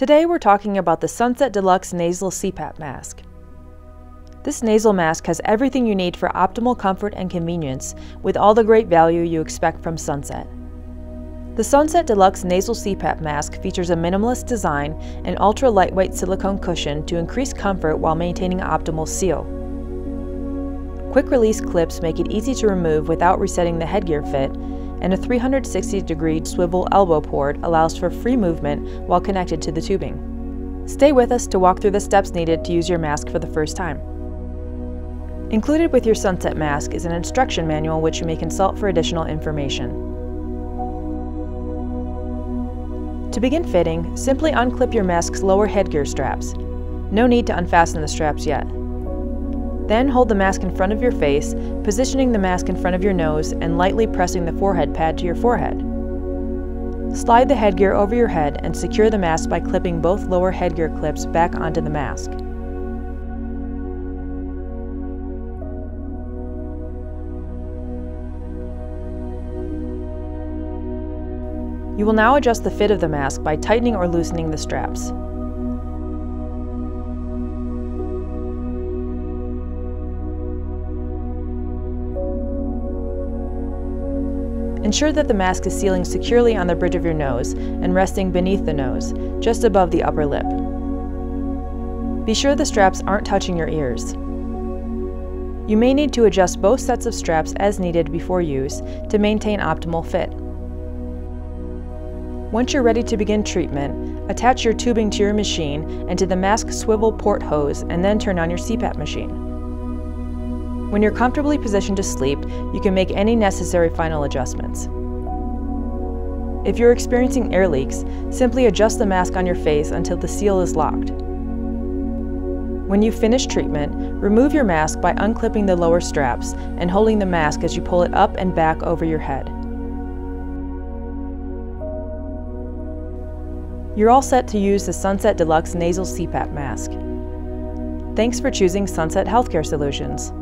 Today we're talking about the Sunset Deluxe Nasal CPAP Mask. This nasal mask has everything you need for optimal comfort and convenience with all the great value you expect from Sunset. The Sunset Deluxe Nasal CPAP Mask features a minimalist design and ultra lightweight silicone cushion to increase comfort while maintaining optimal seal. Quick release clips make it easy to remove without resetting the headgear fit, and a 360 degree swivel elbow port allows for free movement while connected to the tubing. Stay with us to walk through the steps needed to use your mask for the first time. Included with your sunset mask is an instruction manual which you may consult for additional information. To begin fitting, simply unclip your mask's lower headgear straps. No need to unfasten the straps yet. Then hold the mask in front of your face, positioning the mask in front of your nose and lightly pressing the forehead pad to your forehead. Slide the headgear over your head and secure the mask by clipping both lower headgear clips back onto the mask. You will now adjust the fit of the mask by tightening or loosening the straps. Ensure that the mask is sealing securely on the bridge of your nose and resting beneath the nose, just above the upper lip. Be sure the straps aren't touching your ears. You may need to adjust both sets of straps as needed before use to maintain optimal fit. Once you're ready to begin treatment, attach your tubing to your machine and to the mask swivel port hose and then turn on your CPAP machine. When you're comfortably positioned to sleep, you can make any necessary final adjustments. If you're experiencing air leaks, simply adjust the mask on your face until the seal is locked. When you finish treatment, remove your mask by unclipping the lower straps and holding the mask as you pull it up and back over your head. You're all set to use the Sunset Deluxe Nasal CPAP Mask. Thanks for choosing Sunset Healthcare Solutions.